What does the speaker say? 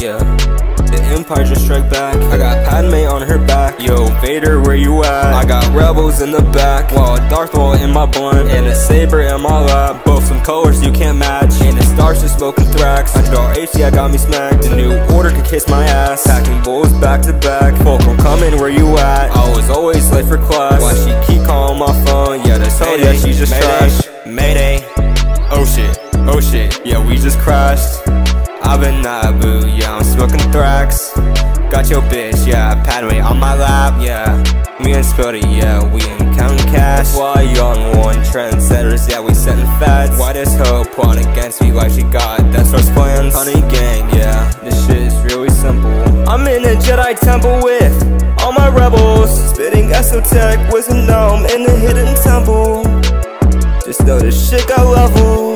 Yeah, the Empire just struck back. I got Padme on her back. Yo, Vader, where you at? I got rebels in the back. While Darth Maul in my blunt and a saber in my lap. Both some colors you can't match. And the stars just smoking thrax. Hundred AC, I got me smacked. The new order could kiss my ass. Packing bulls back to back. Fulcrum coming, where you at? I was always late for class. Why she keep calling my phone? Yeah, that's all yeah, she just trash. Mayday. Oh shit, oh shit, yeah, we just crashed. I've been Naboo, yeah, I'm smoking Thrax Got your bitch, yeah, Padme on my lap, yeah Me and Spoety, yeah, we ain't counting cash Why young one trendsetters, yeah, we setting fads Why this hoe pawn against me like she got Death Star's plans? I'm in a Jedi temple with all my rebels. Spitting a gnome in the hidden temple. Just know this shit got level